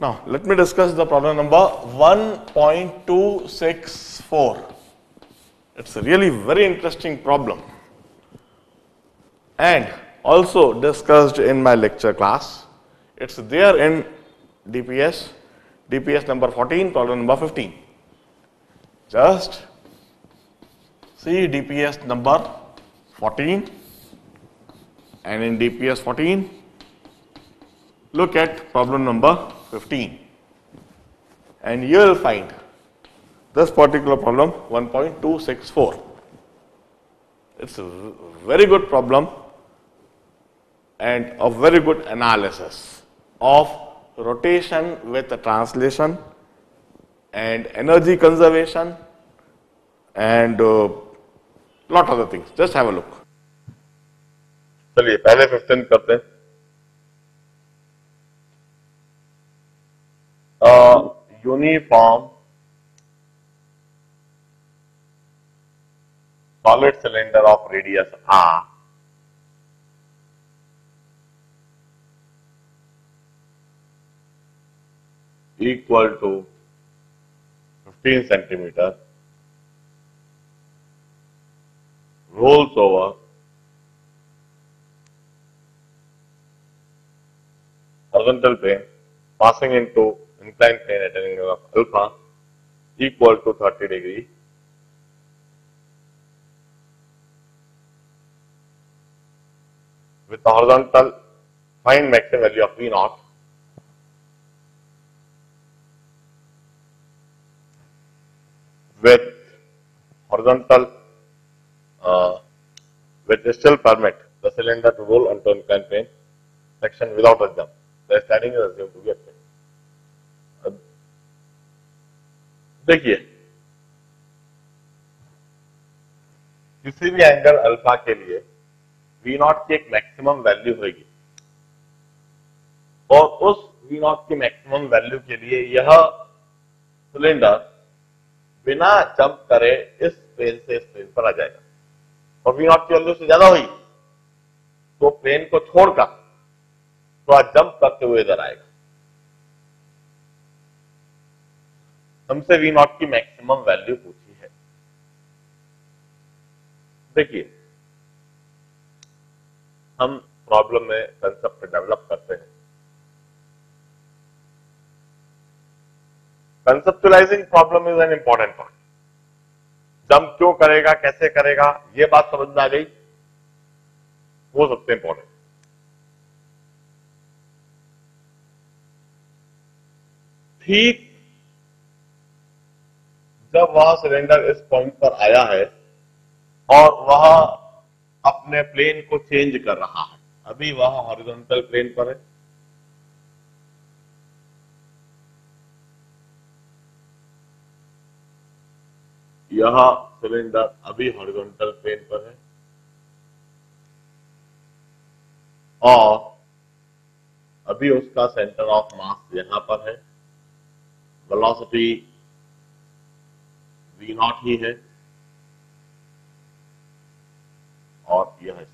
Now, let me discuss the problem number 1.264. It's a really very interesting problem and also discussed in my lecture class. It's there in DPS, DPS number 14, problem number 15. Just see DPS number 14 and in DPS 14, look at problem number 15 and you will find this particular problem 1.264. It's a very good problem and a very good analysis of rotation with the translation and energy conservation and uh, lot other things. Just have a look. चलिए पहले fifteen करते हैं uniform solid cylinder of radius r equal to 15 centimeter rolls over horizontal plane passing into inclined plane at an angle of alpha equal to 30 degree. With horizontal find maximum value of V naught. With horizontal uh, which still permit the cylinder to roll onto inclined plane section without a jump. The standing is assumed to be a देखिए। किसी भी angle alpha के लिए V not की एक maximum value होगी। और उस वी नॉट की मैक्सिमम वैल्यू के लिए यह सिलेंडर बिना जंप करे इस प्लेन से इस प्लेन पर आ जाएगा। और वी नॉट की वैल्यू से ज़्यादा हुई तो प्लेन को छोड़कर थोड़ा तो जंप करते हुए इधर आएगा। हमसे वी नॉट की मैक्सिमम वैल्यू पूछी है। देखिए, हम प्रॉब्लम में कंसेप्ट डेवलप करते हैं। Conceptualising problem is an important part jump क्यों करेगा, कैसे करेगा यह बात समझ में आ गई? वो सबसे इंपॉर्टेंट ठीक जब वह सिलेंडर इस पॉइंट पर आया है और वह अपने प्लेन को चेंज कर रहा है, अभी वह हॉरिजॉन्टल प्लेन पर है। यह सिलेंडर अभी हॉरिजॉन्टल प्लेन पर है। और अभी उसका सेंटर ऑफ़ मास यहाँ पर है। वेलोसिटी वी नॉट ही है और यह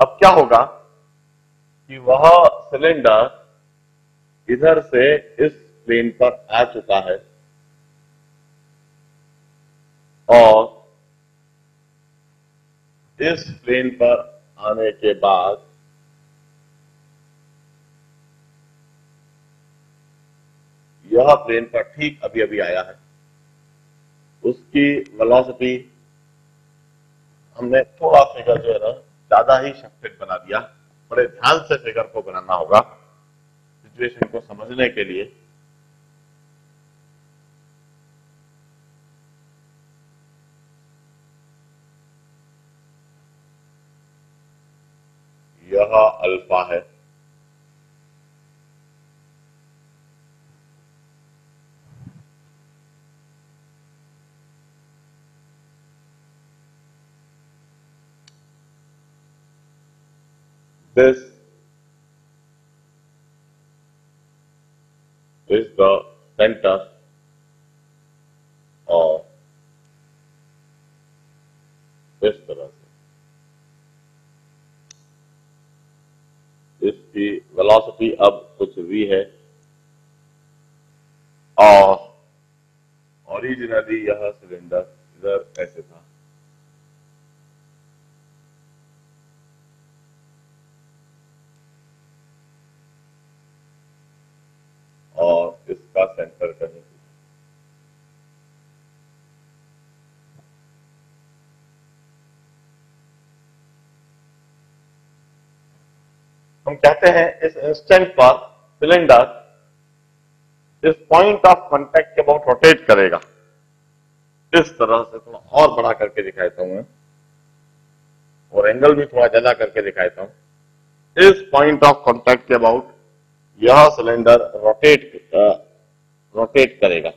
अब क्या होगा कि वह सिलेंडर इधर से इस प्लेन पर आ चुका है, और इस प्लेन पर आने के बाद यह प्लेन पर ठीक अभी अभी आया है। उसकी वेलोसिटी हमने थोड़ा फिगर जो है ना, ज़्यादा ही शक्तिक बना दिया। बड़े ध्यान से फिगर को बनाना होगा, सिचुएशन को समझने के लिए। यह अल्फ़ा है this is the center of इस तरह से वेलोसिटी अब कुछ वी है। और ओरिजिनली यह सिलेंडर इधर ऐसे था और इसका सेंटर कहीं हम कहते हैं इस इंस्टेंट पर सिलेंडर इस पॉइंट ऑफ़ कांटेक्ट के अबाउट रोटेट करेगा। इस तरह से थोड़ा और बड़ा करके दिखाता हूँ और एंगल भी थोड़ा ज़्यादा करके दिखाता हूँ। इस पॉइंट ऑफ़ कांटेक्ट के अबाउट यह सिलेंडर रोटेट रोटेट करेगा।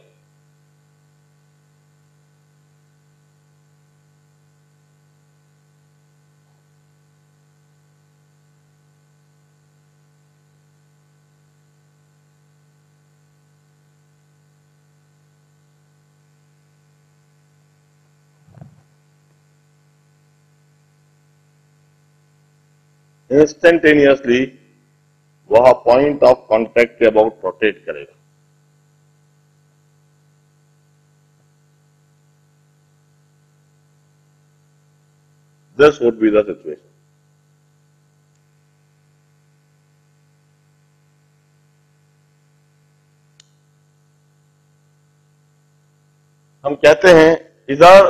इंस्टेंटेनियसली वह पॉइंट ऑफ़ कांटेक्ट के अबाउट रोटेट करेगा। This would be the situation हम कहते हैं इधर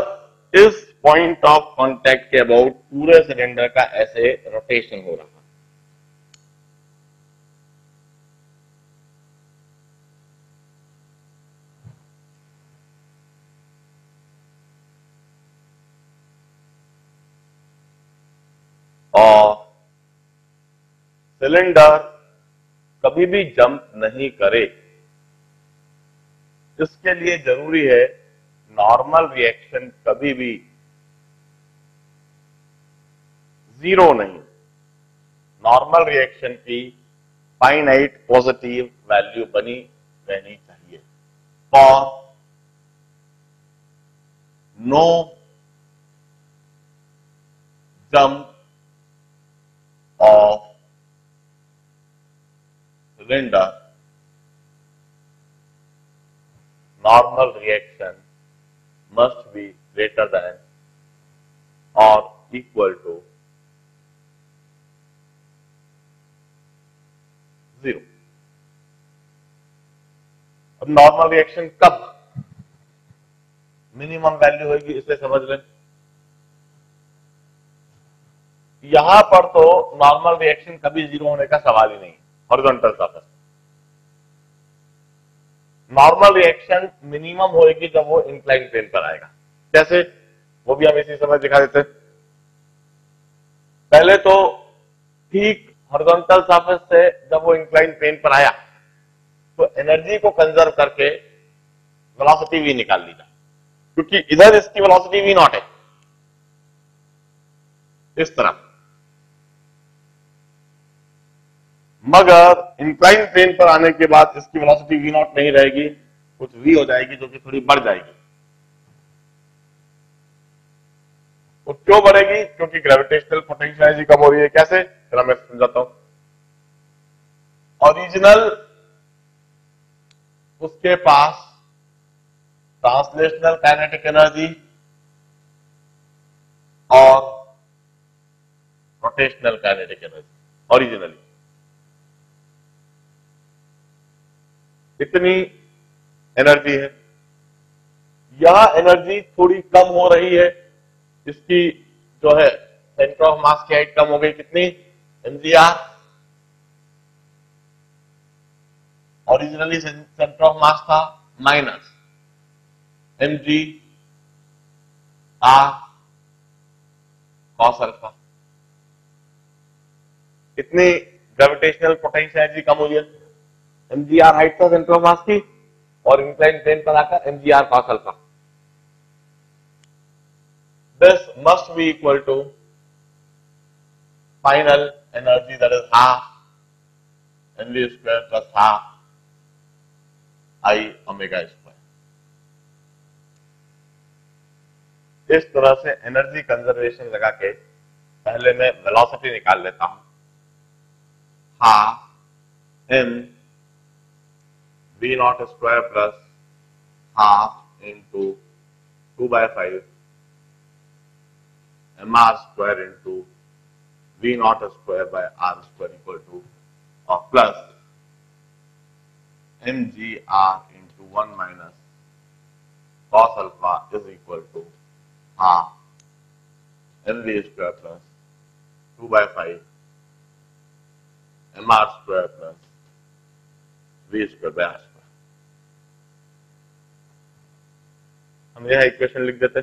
इस पॉइंट ऑफ़ कांटेक्ट के अबाउट पूरे सिलेंडर का ऐसे रोटेशन हो रहा। और सिलेंडर कभी भी जंप नहीं करे। इसके लिए ज़रूरी है नॉर्मल रिएक्शन कभी भी ज़ीरो नहीं। नॉर्मल रिएक्शन की फाइनाइट पॉजिटिव वैल्यू बनी रहनी चाहिए। और no jump of cylinder normal reaction must be greater than और इक्वल टू ज़ीरो अब नॉर्मल रिएक्शन कब? मिनिमम वैल्यू होगी, इसे समझ लें। यहाँ पर तो नॉर्मल रिएक्शन कभी ज़ीरो होने का सवाल ही नहीं horizontal surface normal reaction minimum होएगी जब वो इंक्लाइन प्लेन पर आएगा। कैसे वो भी हम इसी समय दिखा देते पहले तो ठीक हॉरिजॉन्टल सरफेस से जब वो इंक्लाइन प्लेन पर आया तो एनर्जी को कंजर्व करके वेलोसिटी वी निकाल ली जाए क्योंकि इधर इसकी वेलोसिटी वी नॉट है। इस तरह। मगर इंक्लाइन प्लेन पर आने के बाद इसकी वेलोसिटी वी नॉट नहीं रहेगी, कुछ वी हो जाएगी जो कि थोड़ी बढ़ जाएगी। वो क्यों बढ़ेगी? क्योंकि ग्रेविटेशनल पोटेंशियल एनर्जी कम हो रही है। कैसे? जरा मैं समझाता हूँ। ओरिजिनल उसके पास ट्रांसलेशनल काइनेटिक एनर्जी और रोटेशनल काइनेटिक एनर्जी ओरिजिनली इतनी एनर्जी है। यह एनर्जी थोड़ी कम हो रही है। इसकी जो है सेंटर ऑफ़ मास की हाइट कम हो गई। कितनी? M g r originally centre of mass था minus m g r cos alpha इतनी ग्रेविटेशनल पोटेंशियल एनर्जी कम हुई है? एमजीआर हाइट था सेंटर ऑफ़ मास की और इंक्लाइन प्लेन पर आकर m g r cos alpha this must be equal to final energy that is half mv square plus half i omega square इस तरह से एनर्जी कंजर्वेशन लगा के पहले मैं वेलोसिटी निकाल लेता हूँ। Half m, v naught square plus half into two by five, m r square into V naught square by R square equal to और plus M G R into one minus cos alpha is equal to half mv square plus 2 by 5 mr square plus v square by r square. हम यह equation लिख देते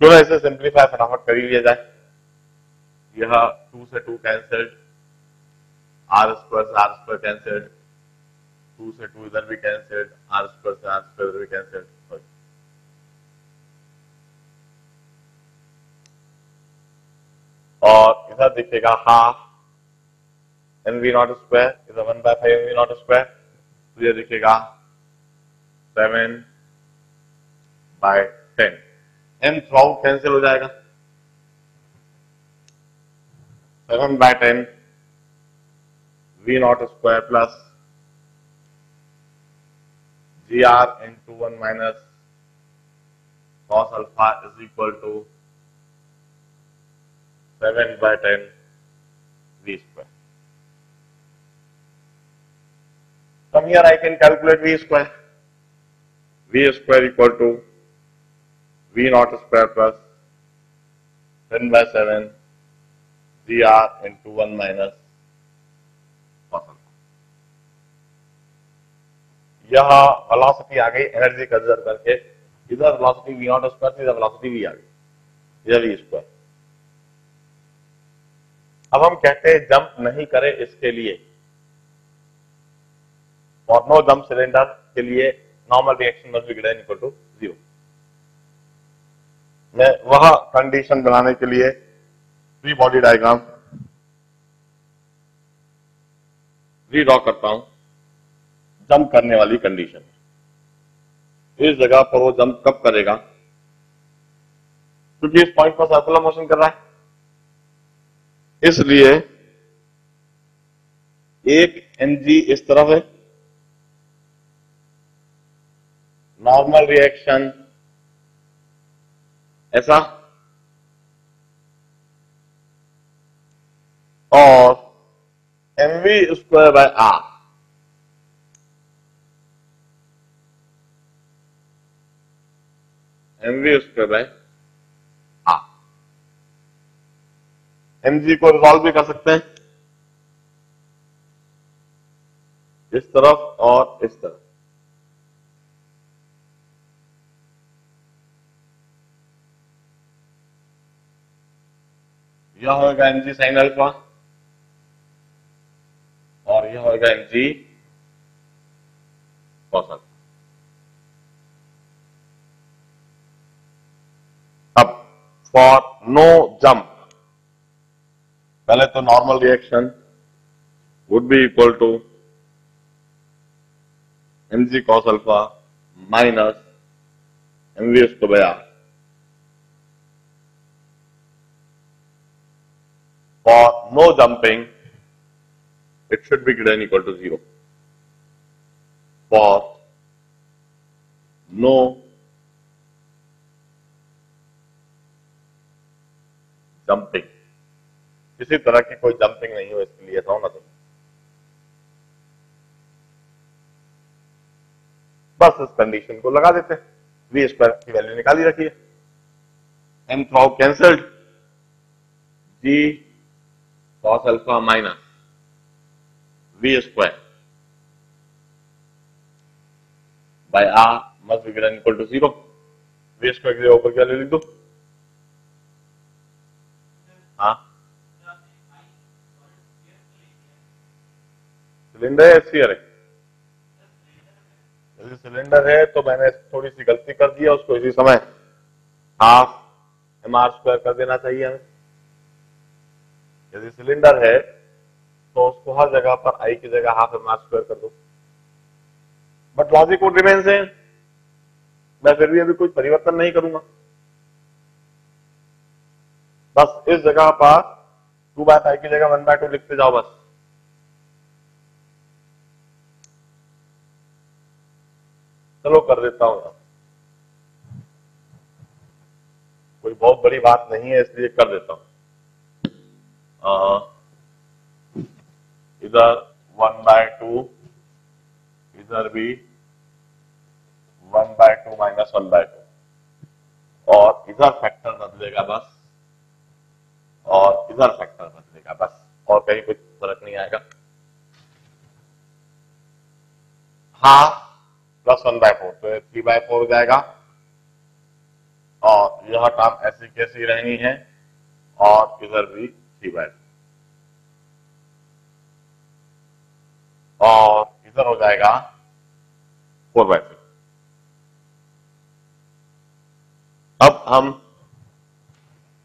क्यों ना इसे simplify फटाफट कर ही लिया जाए। यह टू से टू कैंसल्ड आर स्क्वायर से आर स्क्वायर कैंसल्ड टू से टू इधर भी कैंसल्ड आर स्क्वायर से आर स्क्वायर इधर भी कैंसल्ड और इधर दिखेगा half n v naught square इधर one by five n v naught square तो ये दिखेगा seven by ten n frog cancel हो जाएगा seven by ten v naught square plus g r into one minus cos alpha is equal two seven by ten v square From here I can calculate v square. V square equal to v naught square plus 10 by 7 gr into 1 minus cos. यह velocity आ गई energy conserve करके। इधर velocity we naught square इधर velocity v आ गई। इधर we square अब हम कहते हैं जंप नहीं करें इसके लिए। और नो जंप सिलेंडर के लिए normal reaction must be greater equal to मैं वह कंडीशन बनाने के लिए फ्री बॉडी डायग्राम रीड्रॉ करता हूँ। जंप करने वाली कंडीशन इस जगह पर वो जंप कब करेगा? क्योंकि इस पॉइंट पर सर्कुलर मोशन कर रहा है। इसलिए एक एनजी इस तरफ़ है। नॉर्मल रिएक्शन ऐसा? और m v square by r m v square by r m g को रिजॉल्व भी कर सकते हैं। इस तरफ़ और इस तरफ़। यह होगा एमजी साइन अल्फ़ा। और यह होगा एमजी कॉस अल्फ़ा अब फॉर नो जंप पहले तो normal reaction would be equal to m g cos alpha minus m v s for no jumping it should be greater than equal to 0 for no jumping किसी तरह की कोई jumping नहीं हो इसके लिए ऐसा होना चाहिए बस इस कंडीशन को लगा देते हैं। वी स्क्वायर की वैल्यू निकाली रखिए m throw cancelled g cos alpha minus v square by r must be greater equal to zero v square के ऊपर क्या ले हाँ? सिलेंडर है स्फीयर है। यदि सिलेंडर है तो मैंने थोड़ी सी गलती कर दी है, उसको इसी समय हाफ़ एम आर स्क्वायर कर देना चाहिए हमें। यदि सिलेंडर है तो उसको हर जगह पर आई की जगह हाफ़ एम आर स्क्वायर कर दो। But logic would remain same मैं फिर भी अभी कोई परिवर्तन नहीं करूँगा। बस इस जगह पर टू बाय फाइव की जगह वन बाय टू लिखते जाओ बस। चलो कर देता हूँ। कोई बहुत बड़ी बात नहीं है, इसलिए कर देता हूँ। इधर वन बाय टू इधर भी one by two minus one by two और इधर फैक्टर बदलेगा बस, और इधर फैक्टर बदलेगा बस, और कहीं कुछ फ़र्क नहीं आएगा। Half plus one by four तो थ्री बाय फोर हो जाएगा। और यह टर्म ऐसी कैसी रहनी है, और इधर भी बाय और इधर हो जाएगा फोर बाय थ्री अब हम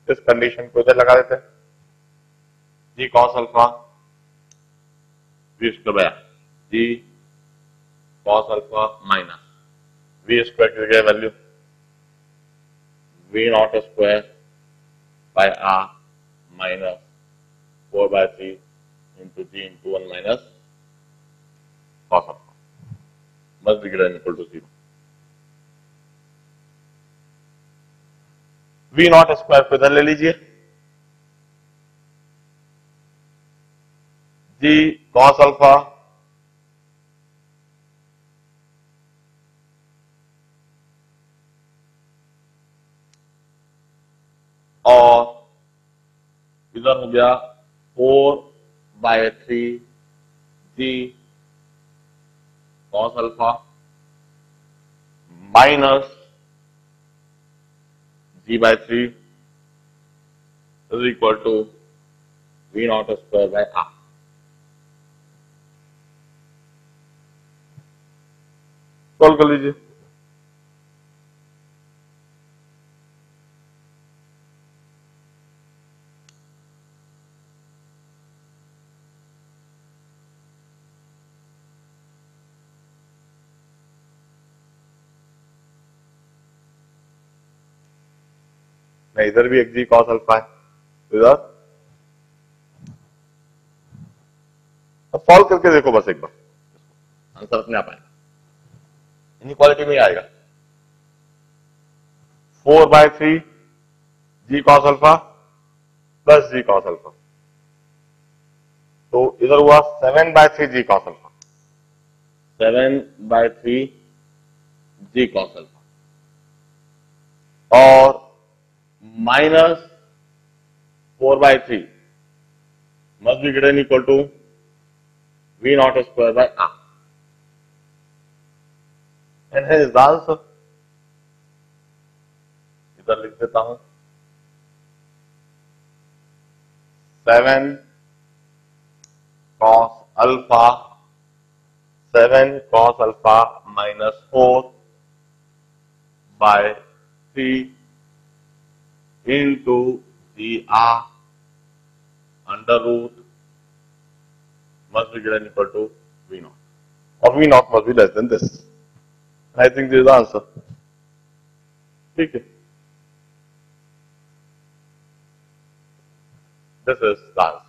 इस कंडीशन को इधर लगा देते g cos alpha v square g cos alpha minus. V square की जगह value v naught square by r minus four by three into g into one minus cos alpha must be greater than equal to zero. v naught square को इधर ले लीजिए जी cos alpha और इधर हो गया four by three g cos alpha minus g by three is equal to v naught square by r solve कर लीजिए। नहीं इधर भी एक जी कॉस अल्फ़ा है। तो इधर अब सॉल्व करके देखो बस एक बार। आंसर अपने आप आएगा। इनक्वालिटी में आएगा। Four by three g cos alpha plus g cos alpha. तो इधर हुआ seven by three g cos alpha. Seven by three g cos alpha. और minus 4 by 3 must be greater than equal to V naught square by R. And hence the answer. इधर लिख देता हूँ seven cos alpha seven cos alpha minus four by three into the R under root must be greater than equal to V naught. Or V naught must be less than this. I think this is the answer. ठीक है This is the answer.